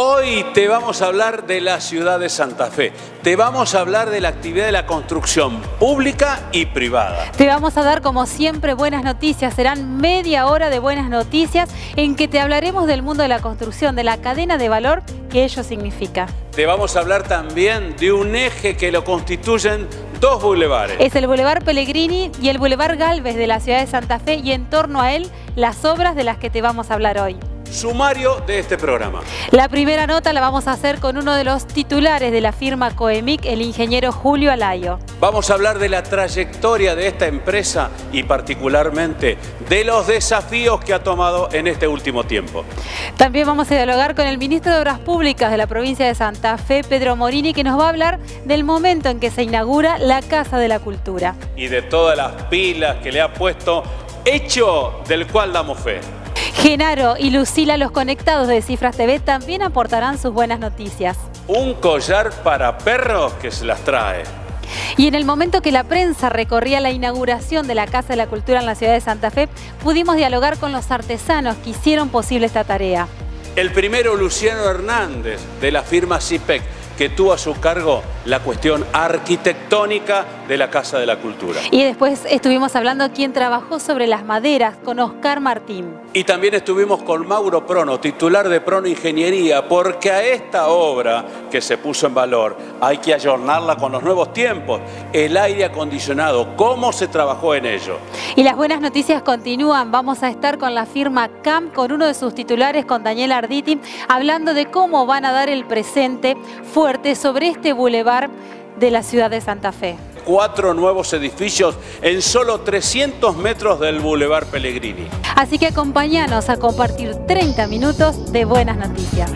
Hoy te vamos a hablar de la ciudad de Santa Fe. Te vamos a hablar de la actividad de la construcción pública y privada. Te vamos a dar como siempre buenas noticias. Serán media hora de buenas noticias en que te hablaremos del mundo de la construcción, de la cadena de valor que ello significa. Te vamos a hablar también de un eje que lo constituyen dos bulevares. Es el Boulevard Pellegrini y el Boulevard Galvez de la ciudad de Santa Fe y en torno a él las obras de las que te vamos a hablar hoy sumario de este programa. La primera nota la vamos a hacer con uno de los titulares de la firma Coemic, el ingeniero Julio Alayo. Vamos a hablar de la trayectoria de esta empresa y particularmente de los desafíos que ha tomado en este último tiempo. También vamos a dialogar con el ministro de Obras Públicas de la provincia de Santa Fe, Pedro Morini, que nos va a hablar del momento en que se inaugura la Casa de la Cultura. Y de todas las pilas que le ha puesto, hecho del cual damos fe. Genaro y Lucila, los conectados de Cifras TV, también aportarán sus buenas noticias. Un collar para perros que se las trae. Y en el momento que la prensa recorría la inauguración de la Casa de la Cultura en la ciudad de Santa Fe, pudimos dialogar con los artesanos que hicieron posible esta tarea. El primero, Luciano Hernández, de la firma CIPEC, que tuvo a su cargo la cuestión arquitectónica de la Casa de la Cultura. Y después estuvimos hablando quién trabajó sobre las maderas con Oscar Martín. Y también estuvimos con Mauro Prono, titular de Prono Ingeniería, porque a esta obra que se puso en valor hay que ayornarla con los nuevos tiempos. El aire acondicionado, cómo se trabajó en ello. Y las buenas noticias continúan. Vamos a estar con la firma CAM, con uno de sus titulares, con Daniel Arditi, hablando de cómo van a dar el presente fuerte sobre este bulevar de la ciudad de Santa Fe cuatro nuevos edificios en solo 300 metros del Boulevard Pellegrini. Así que acompáñanos a compartir 30 minutos de buenas noticias.